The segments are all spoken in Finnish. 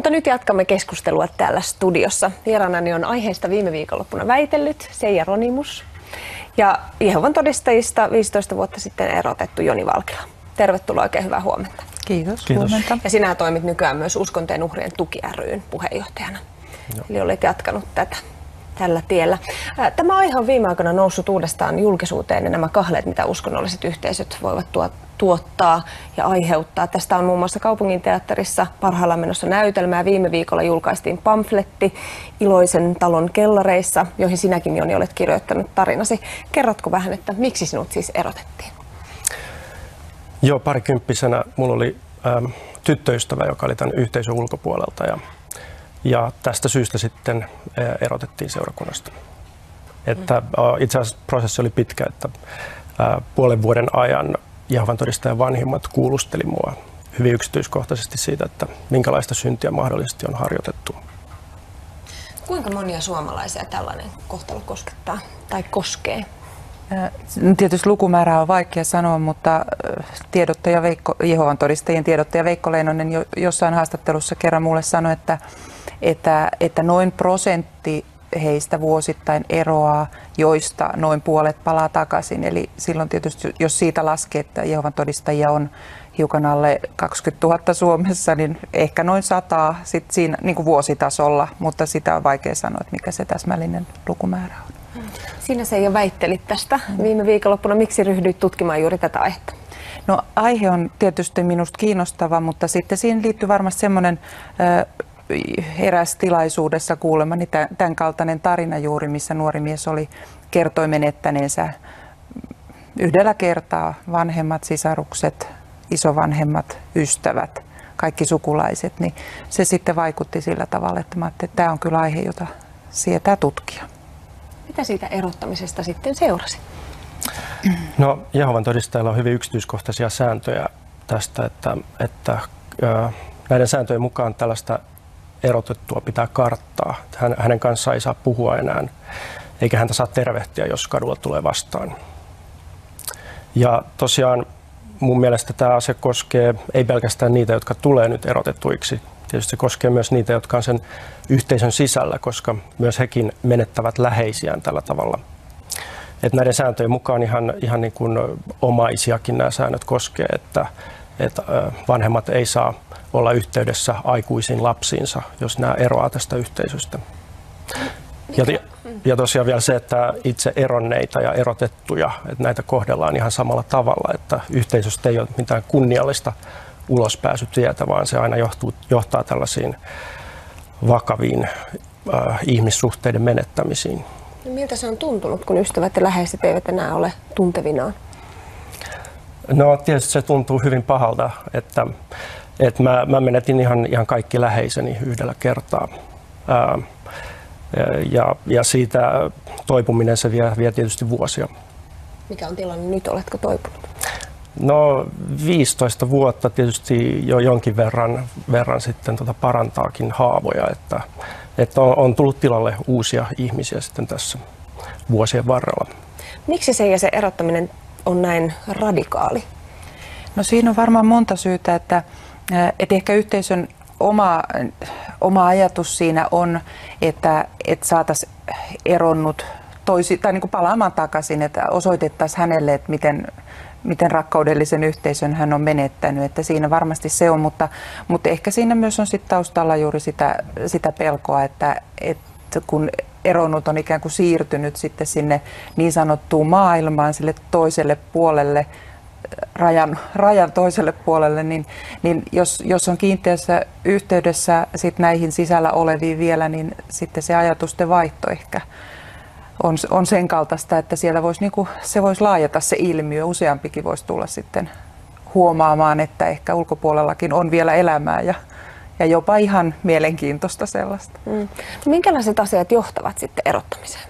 Mutta nyt jatkamme keskustelua täällä studiossa. Vieraanani on aiheesta viime viikonloppuna väitellyt Seija Ronimus ja Jehovan todistajista 15 vuotta sitten erotettu Joni Valkila. Tervetuloa oikein hyvää huomenta. Kiitos. Kiitos. Huomenta. Ja sinä toimit nykyään myös Uskonteen uhrien tuki ryn puheenjohtajana. Joo. Eli olet jatkanut tätä tällä tiellä. Tämä aihe on viime aikoina noussut uudestaan julkisuuteen ja nämä kahleet, mitä uskonnolliset yhteisöt voivat tuo, tuottaa ja aiheuttaa. Tästä on muun muassa kaupunginteatterissa parhaillaan menossa näytelmää. Viime viikolla julkaistiin pamfletti Iloisen talon kellareissa, joihin sinäkin Joni olet kirjoittanut tarinasi. Kerrotko vähän, että miksi sinut siis erotettiin? Joo, parikymppisenä mulla oli ähm, tyttöystävä, joka oli tämän yhteisön ulkopuolelta ja, ja tästä syystä sitten äh, erotettiin seurakunnasta. Että, äh, itse asiassa prosessi oli pitkä, että äh, puolen vuoden ajan Jehovan todistajan vanhimmat kuulusteli mua hyvin yksityiskohtaisesti siitä, että minkälaista syntiä mahdollisesti on harjoitettu. Kuinka monia suomalaisia tällainen kohtalo koskettaa tai koskee? Tietysti lukumäärää on vaikea sanoa, mutta tiedottaja Veikko, Jehovan todistajien tiedottaja Veikko Leinonen jo, jossain haastattelussa kerran mulle sanoi, että, että, että noin prosentti heistä vuosittain eroaa, joista noin puolet palaa takaisin. Eli silloin tietysti, jos siitä laskee, että Jehovan todistajia on hiukan alle 20 000 Suomessa, niin ehkä noin sataa sit siinä niin kuin vuositasolla, mutta sitä on vaikea sanoa, että mikä se täsmällinen lukumäärä on. Sinä se jo väittelit tästä viime viikonloppuna. Miksi ryhdyit tutkimaan juuri tätä aihetta? No aihe on tietysti minusta kiinnostava, mutta sitten siihen liittyy varmasti semmoinen eräs tilaisuudessa kuulemani tämän kaltainen tarina juuri, missä nuori mies oli kertoi menettäneensä yhdellä kertaa vanhemmat sisarukset, isovanhemmat, ystävät, kaikki sukulaiset, niin se sitten vaikutti sillä tavalla, että mä että tämä on kyllä aihe, jota sietää tutkia. Mitä siitä erottamisesta sitten seurasi? No, Jehovan todistajilla on hyvin yksityiskohtaisia sääntöjä tästä, että, että näiden sääntöjen mukaan tällaista erotettua pitää karttaa. Hän, hänen kanssaan ei saa puhua enää, eikä häntä saa tervehtiä, jos kadulla tulee vastaan. Ja tosiaan mun mielestä tämä asia koskee ei pelkästään niitä, jotka tulee nyt erotetuiksi. Tietysti se koskee myös niitä, jotka on sen yhteisön sisällä, koska myös hekin menettävät läheisiään tällä tavalla. Et näiden sääntöjen mukaan ihan, ihan niin kuin omaisiakin nämä säännöt koskee, että, että vanhemmat ei saa olla yhteydessä aikuisiin lapsiinsa, jos nämä eroaa tästä yhteisöstä. Ja, ja tosiaan vielä se, että itse eronneita ja erotettuja, että näitä kohdellaan ihan samalla tavalla, että yhteisöstä ei ole mitään kunniallista ulospääsytietä, vaan se aina johtuu, johtaa tällaisiin vakaviin äh, ihmissuhteiden menettämisiin. Miltä se on tuntunut, kun ystävät ja läheiset eivät enää ole tuntevinaan? No tietysti se tuntuu hyvin pahalta, että, että mä, mä menetin ihan, ihan kaikki läheiseni yhdellä kertaa. Ää, ja, ja siitä toipuminen se vie, vie tietysti vuosia. Mikä on tilanne nyt? Oletko toipunut? No 15 vuotta tietysti jo jonkin verran, verran sitten tota parantaakin haavoja, että, että on, on tullut tilalle uusia ihmisiä sitten tässä vuosien varrella. Miksi se ja se erottaminen on näin radikaali? No siinä on varmaan monta syytä, että, että ehkä yhteisön oma, oma ajatus siinä on, että, että saataisiin eronnut toisi, tai niin kuin palaamaan takaisin, että osoitettaisiin hänelle, että miten, miten rakkaudellisen yhteisön hän on menettänyt, että siinä varmasti se on, mutta, mutta ehkä siinä myös on sit taustalla juuri sitä, sitä pelkoa, että, että kun eronnut on ikään kuin siirtynyt sitten sinne niin sanottuun maailmaan, sille toiselle puolelle, rajan, rajan toiselle puolelle, niin, niin jos, jos on kiinteässä yhteydessä sit näihin sisällä oleviin vielä, niin sitten se ajatusten vaihto ehkä on, on sen kaltaista, että siellä voisi, niin kuin, se voisi laajata se ilmiö. Useampikin voisi tulla sitten huomaamaan, että ehkä ulkopuolellakin on vielä elämää ja, ja jopa ihan mielenkiintoista sellaista. Mm. No, minkälaiset asiat johtavat sitten erottamiseen?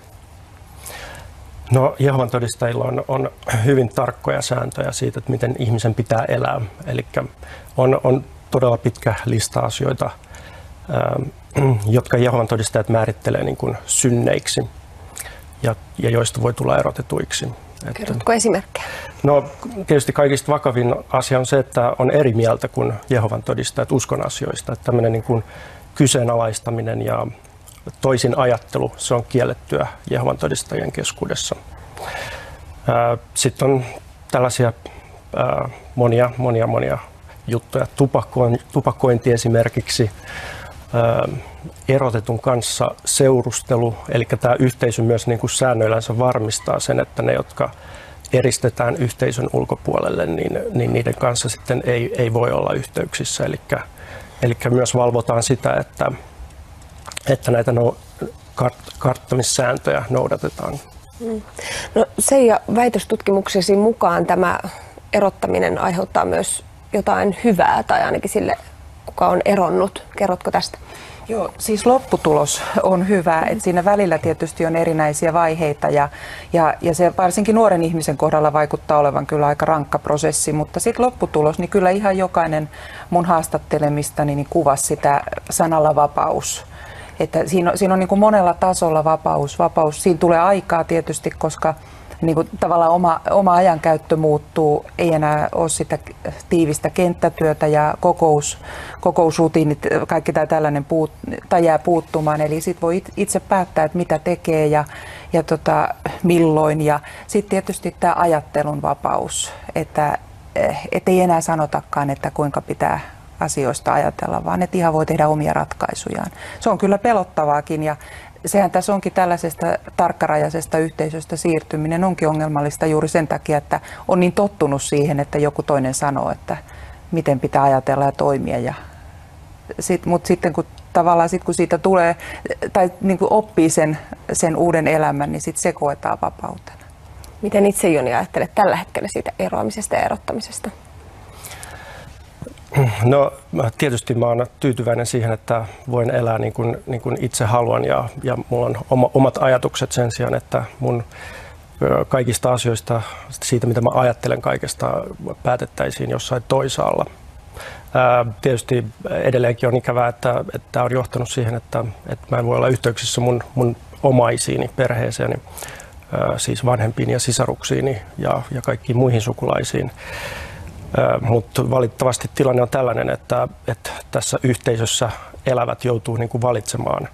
No Jehovan todistajilla on, on hyvin tarkkoja sääntöjä siitä, että miten ihmisen pitää elää. Eli on, on todella pitkä lista asioita, ähm, jotka Jehovan todistajat määrittelee niin kuin synneiksi ja, ja joista voi tulla erotetuiksi. Kerrotko esimerkkejä? No tietysti kaikista vakavin asia on se, että on eri mieltä kuin Jehovan todistajat uskon asioista. Että tämmöinen niin kuin kyseenalaistaminen ja toisin ajattelu, se on kiellettyä Jehovan todistajien keskuudessa. Sitten on tällaisia monia, monia, monia juttuja. Tupakointi esimerkiksi, erotetun kanssa seurustelu, eli tämä yhteisö myös niin kuin säännöillänsä varmistaa sen, että ne, jotka eristetään yhteisön ulkopuolelle, niin, niin niiden kanssa sitten ei, ei voi olla yhteyksissä. Eli, eli myös valvotaan sitä, että, että näitä no, kart, karttamissääntöjä noudatetaan. Mm. No Seija, väitöstutkimuksesi mukaan tämä erottaminen aiheuttaa myös jotain hyvää tai ainakin sille, kuka on eronnut. Kerrotko tästä? Joo, siis lopputulos on hyvä, että siinä välillä tietysti on erinäisiä vaiheita ja, ja, ja se varsinkin nuoren ihmisen kohdalla vaikuttaa olevan kyllä aika rankka prosessi, mutta sitten lopputulos, niin kyllä ihan jokainen mun haastattelemista niin kuvasi sitä sanalla vapaus. Että siinä on, siinä on niin kuin monella tasolla vapaus, vapaus. Siinä tulee aikaa tietysti, koska niin kuin tavallaan oma, oma ajankäyttö muuttuu, ei enää ole sitä tiivistä kenttätyötä ja kokous, kokousrutiinit, kaikki tämä tällainen puut, tai jää puuttumaan. Eli sitten voi itse päättää, että mitä tekee ja, ja tota, milloin. Ja sitten tietysti tämä ajattelun vapaus, että et ei enää sanotakaan, että kuinka pitää asioista ajatella, vaan että ihan voi tehdä omia ratkaisujaan. Se on kyllä pelottavaakin ja sehän tässä onkin tällaisesta tarkkarajaisesta yhteisöstä siirtyminen onkin ongelmallista juuri sen takia, että on niin tottunut siihen, että joku toinen sanoo, että miten pitää ajatella ja toimia. Ja sit, mutta sitten kun tavallaan sit, kun siitä tulee tai niin kuin oppii sen, sen uuden elämän, niin sitten se koetaan vapautena. Miten itse Joni ajattelet tällä hetkellä siitä eroamisesta ja erottamisesta? No tietysti mä oon tyytyväinen siihen, että voin elää niin kuin, niin kuin itse haluan ja, ja mulla on oma, omat ajatukset sen sijaan, että mun kaikista asioista, siitä mitä mä ajattelen kaikesta, päätettäisiin jossain toisaalla. Tietysti edelleenkin on ikävää, että, että tämä on johtanut siihen, että, että mä en voi olla yhteyksissä mun, mun omaisiini, perheeseeni, siis vanhempiin ja sisaruksiini ja, ja kaikkiin muihin sukulaisiin. Mutta valitettavasti tilanne on tällainen, että, että tässä yhteisössä elävät joutuu niin kuin valitsemaan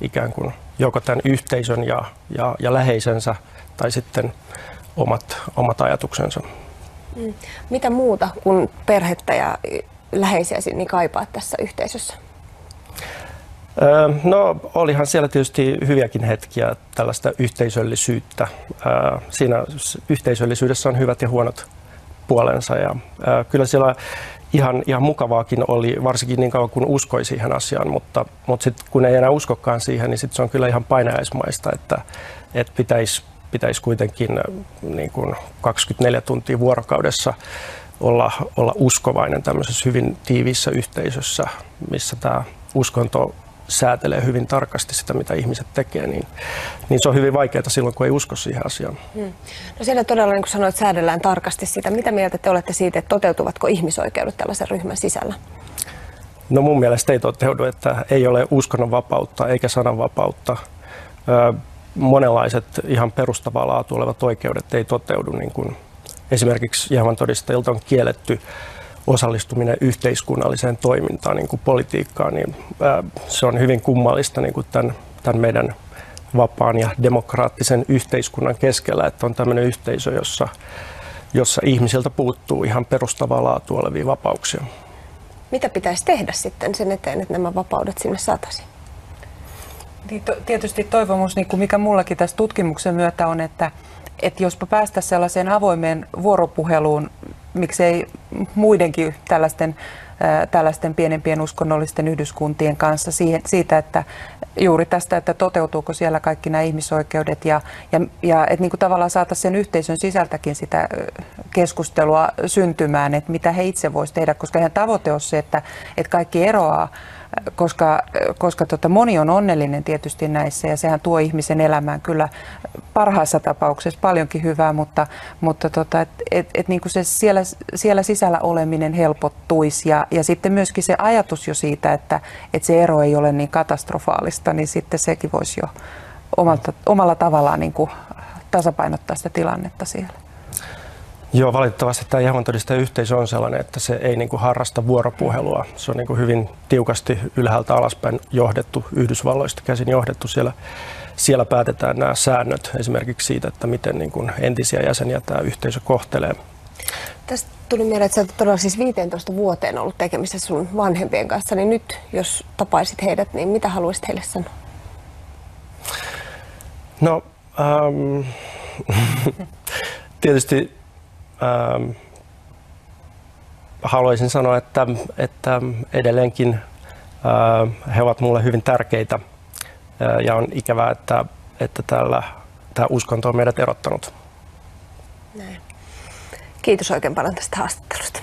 ikään kuin joko tämän yhteisön ja, ja, ja läheisensä tai sitten omat, omat ajatuksensa. Mm. Mitä muuta kuin perhettä ja läheisiä niin kaipaat tässä yhteisössä? No olihan siellä tietysti hyviäkin hetkiä tällaista yhteisöllisyyttä. Siinä yhteisöllisyydessä on hyvät ja huonot puolensa. Ja, ää, kyllä siellä ihan, ihan mukavaakin oli, varsinkin niin kauan kun uskoi siihen asiaan, mutta, mutta sit, kun ei enää uskokaan siihen, niin sit se on kyllä ihan painajaismaista, että, että pitäisi pitäisi kuitenkin niin kuin 24 tuntia vuorokaudessa olla, olla uskovainen tämmöisessä hyvin tiiviissä yhteisössä, missä tämä uskonto säätelee hyvin tarkasti sitä, mitä ihmiset tekee, niin, niin se on hyvin vaikeaa silloin, kun ei usko siihen asiaan. Hmm. No siellä todella, niin kuin sanoit, säädellään tarkasti sitä. Mitä mieltä te olette siitä, että toteutuvatko ihmisoikeudet tällaisen ryhmän sisällä? No mun mielestä ei toteudu, että ei ole uskonnonvapautta eikä sananvapautta. monenlaiset ihan perustavaa laatu olevat oikeudet ei toteudu, niin kuin esimerkiksi Jehovan todistajilta on kielletty osallistuminen yhteiskunnalliseen toimintaan, niin kuin politiikkaan, niin se on hyvin kummallista niin kuin tämän, tämän meidän vapaan ja demokraattisen yhteiskunnan keskellä, että on tämmöinen yhteisö, jossa, jossa ihmisiltä puuttuu ihan perustavaa laatua olevia vapauksia. Mitä pitäisi tehdä sitten sen eteen, että nämä vapaudet sinne saataisiin? Niin, to, tietysti toivomus, niin kuin mikä mullakin tässä tutkimuksen myötä on, että, että jospa päästä sellaiseen avoimeen vuoropuheluun miksei muidenkin tällaisten, tällaisten pienempien uskonnollisten yhdyskuntien kanssa siitä, että juuri tästä, että toteutuuko siellä kaikki nämä ihmisoikeudet ja, ja, ja että niin kuin tavallaan saataisiin sen yhteisön sisältäkin sitä keskustelua syntymään, että mitä he itse voisivat tehdä, koska heidän tavoite on se, että, että kaikki eroaa koska, koska tota, moni on onnellinen tietysti näissä ja sehän tuo ihmisen elämään kyllä parhaassa tapauksessa paljonkin hyvää, mutta, mutta tota, et, et, et, niin se siellä, siellä sisällä oleminen helpottuisi ja, ja sitten myöskin se ajatus jo siitä, että, että se ero ei ole niin katastrofaalista, niin sitten sekin voisi jo omalta, omalla tavallaan niin kuin tasapainottaa sitä tilannetta siellä. Joo, valitettavasti tämä Jehovan yhteisö on sellainen, että se ei niin kuin harrasta vuoropuhelua. Se on niin kuin hyvin tiukasti ylhäältä alaspäin johdettu, Yhdysvalloista käsin johdettu. Siellä, siellä päätetään nämä säännöt esimerkiksi siitä, että miten niin kuin entisiä jäseniä tämä yhteisö kohtelee. Tästä tuli mieleen, että sä olet todella siis 15 vuoteen ollut tekemisissä sun vanhempien kanssa, niin nyt jos tapaisit heidät, niin mitä haluaisit heille sanoa? No, ähm, tietysti ähm, haluaisin sanoa, että, että edelleenkin äh, he ovat mulle hyvin tärkeitä äh, ja on ikävää, että, että tällä, tämä uskonto on meidät erottanut. Näin. Kiitos oikein paljon tästä haastattelusta.